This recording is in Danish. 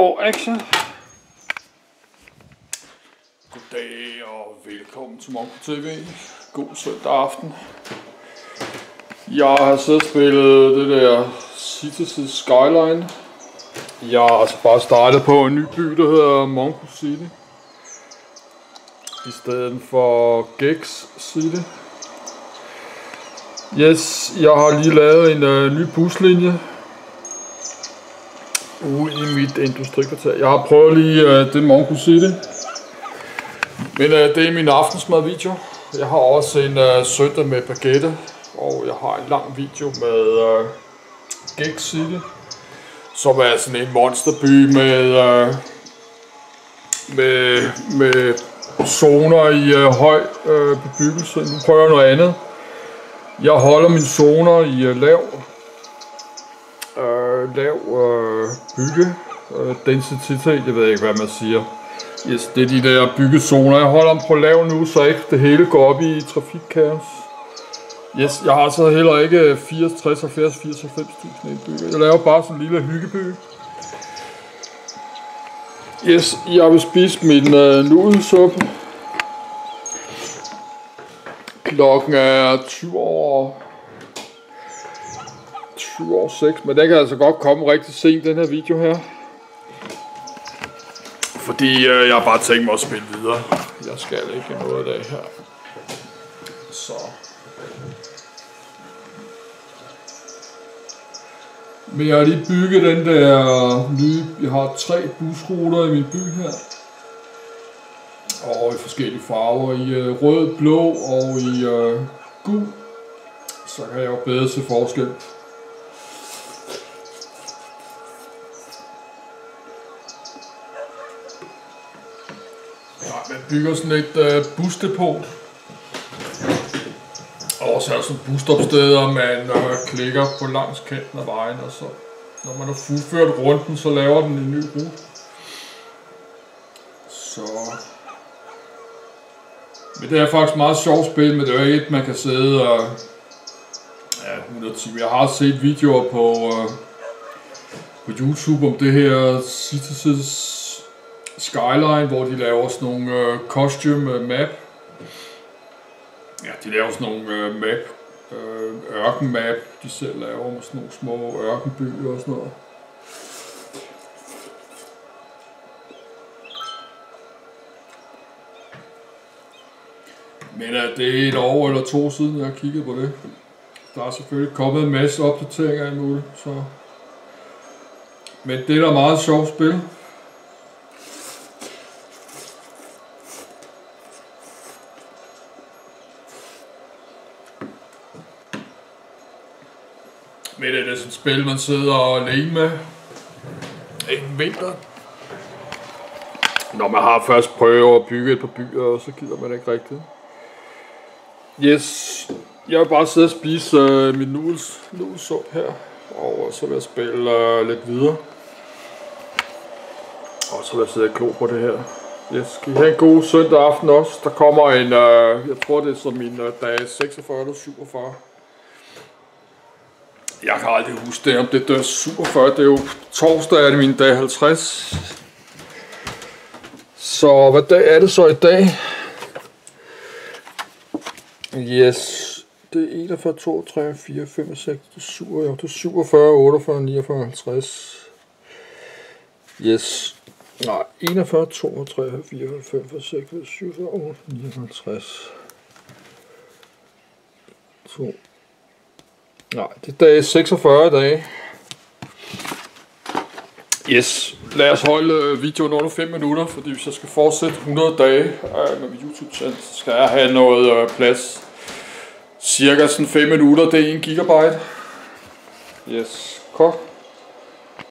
action. Goddag og velkommen til Monko TV. God søndag aften. Jeg har siddet og spillet det der Cities Skyline. Jeg har altså bare startet på en ny by, der hedder Monko City. I stedet for Gex City. Yes, jeg har lige lavet en uh, ny buslinje mit industrikvarter. Jeg har prøvet lige øh, det Monko det. Men øh, det er min aftensmadvideo. Jeg har også en øh, søndag med baguette. Og jeg har en lang video med øh, Gig City. Som er sådan en monsterby med, Øh, med, med zoner i øh, høj øh, bebyggelse. Nu prøver jeg noget andet. Jeg holder mine zoner i øh, lav, øh, lav øh, bygge Øh, uh, densitet, jeg ved ikke hvad man siger. Yes, det er de der byggezoner. Jeg holder dem på lav nu, så ikke det hele går op i trafikkaos. Yes, jeg har så heller ikke 64, 70, 80, 90.000 indbyggere. Jeg laver bare sådan en lille hyggeby. Yes, jeg vil spise min uh, nudelsuppe. Klokken er 20 år 20 år 6, men den kan altså godt komme rigtig sent, den her video her. Fordi øh, jeg har bare tænkt mig at spille videre. Jeg skal ikke noget af det her. Så. Men jeg har lige bygget den der nye, jeg har tre busruter i min by her. Og i forskellige farver, i øh, rød, blå og i øh, gul. Så kan jeg jo bedre se forskel. Man bygger sådan et øh, busdepot. Og så er der sådan busstopsteder, man øh, klikker på langs kanten af vejen, og så når man har fuldført runden, så laver den en ny rute. Så... Men det er faktisk meget sjovt spil, men det er ikke et, man kan sidde og... Ja, 100 timer. Jeg har set videoer på, øh, på YouTube om det her Citizens Skyline, hvor de laver sådan nogle øh, costume øh, map. Ja, de laver sådan nogle øh, map, øh, ørkenmap, de selv laver med sådan nogle små ørkenbyer og sådan noget. Men øh, det er et år eller to siden, jeg har kigget på det. Der er selvfølgelig kommet en masse opdateringer i muligt, så... Men det er da meget sjovt spil. Men det sådan et spil, man sidder alene med en vinter. Når man har først prøvet at bygge et par byer, så gider man ikke rigtigt. Yes, jeg vil bare sidde og spise øh, min nudels, nudelsup her. Og så vil jeg spille øh, lidt videre. Og så vil jeg sidde og klo på det her. Yes, skal I have en god søndag aften også. Der kommer en, øh, jeg tror det er så min øh, dag 46 eller 47. Jeg kan aldrig huske det, om det dør 47. Det er jo torsdag, er det min dag 50. Så hvad dag er det så i dag? Yes. Det er 41, 2, 3, 4, 5, 6, det er 7, jo, det er 47, 48, 49, 50. Yes. Nej, 41, 2, 3, 4, 5, 6, 7, 8, 59. 2, Nej, det er dag 46 dage. Yes, lad os holde øh, videoen under 5 minutter, fordi hvis jeg skal fortsætte 100 dage øh, med YouTube-channel, så skal jeg have noget øh, plads. Cirka sådan 5 minutter, det er 1 gigabyte. Yes, godt.